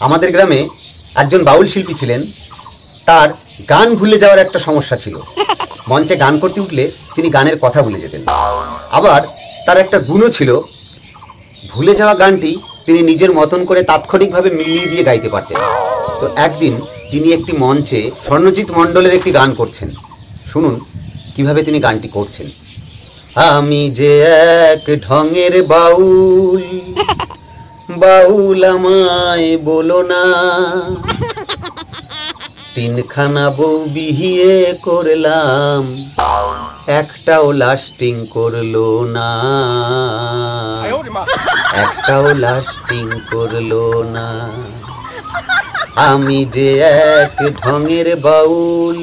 আমাদের গ্রামে একজন বাউল শিল্পী ছিলেন। তার গান ভুলে যাওয়ার একটা সমস্যা ছিল। মঞ্চে গান করতে উঠলে তিনি গানের কথা ভুলে যেতেন। আবার তার একটা গুণও ছিল। ভুলে যাওয়া গানটি তিনি নিজের মতন করে তাৎক্ষণিকভাবে মিলিয়ে দিয়ে গাইতে পারতেন। তো একদিন তিনি একটি মঞ্চে স্বর্ণজিৎ মণ্ডলের একটি গান করছেন। শুনুন কীভাবে তিনি গানটি করছেন। আমি যে এক ঢঙের বাউল বাউল আমায় বলো না। তিনখানা বউ বিহিয়ে করলাম, একটাও লাস্টিং করল না। একটাও লাস্টিং করল না। আমি যে এক ঢঙের বাউল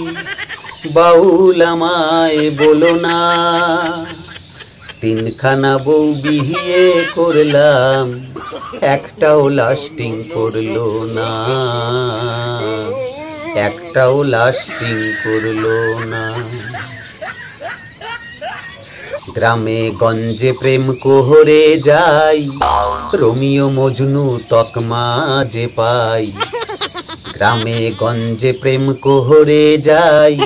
বাউল আমায় বলো না। তিনখানা বউ বিহিয়ে করলাম একটাও লাস্টিং করল না। একটাও লাস্টিং করল না। গ্রামে গঞ্জে প্রেম কোহরে যাই, রোমিও মজনু তকমা যে পাই। গ্রামে গঞ্জে প্রেম কোহরে যাই,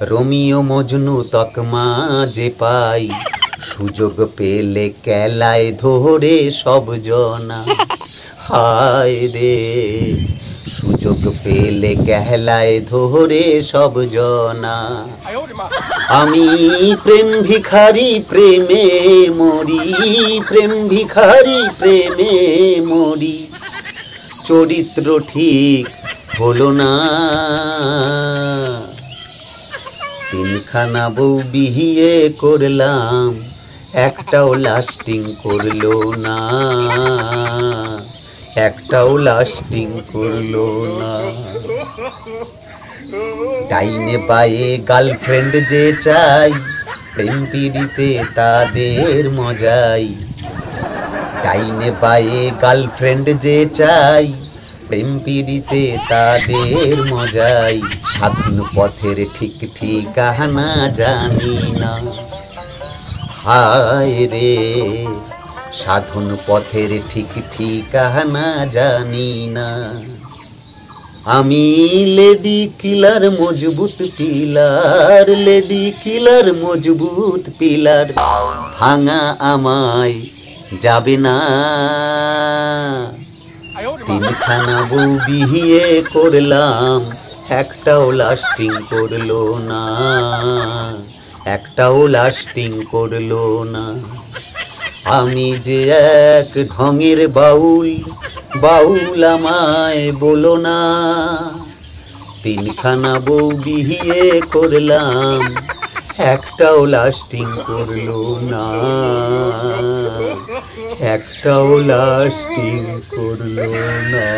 রোমিও মজনু তকমা যে পাই। সুযোগ পেলে কেলায় ধরে সব জনা। হায় রে, সুযোগ পেলে কেলায় ধরে সব জনা। আমি প্রেম ভিখারি প্রেমে মরি, প্রেম ভিখারি প্রেমে মরি। চরিত্র ঠিক হলো না। তিনখানা বউ বিহিয়ে করলাম, একটাও লাস্টিং করল না। একটাও লাস্টিং করল না। ডাইনে পায়ে গার্লফ্রেন্ড যে চাই, প্রেম পিড়িতে তাদের মজাই। ডাইনে পায়ে গার্লফ্রেন্ড যে চাই প্রেম পিড়িতে তাদের মজাই। সাধন পথের ঠিক ঠিকানা জানি না। হায় রে, সাধন পথের ঠিক ঠিকানা জানি না। আমি লেডি কিলার, মজবুত পিলার, লেডি কিলার, মজবুত পিলার। ভাঙা আমায় যাবে না। তিনখানা বউ বিহিয়ে করলাম, একটাও লাস্টিং করল না, একটাও লাস্টিং করল না। আমি যে এক ঢঙের বাউল বাউল আমায় বলো না। তিনখানা বউ বিহিয়ে করলাম একটাও লাস্টিং করল না। একটাও লাস্টিং করল না।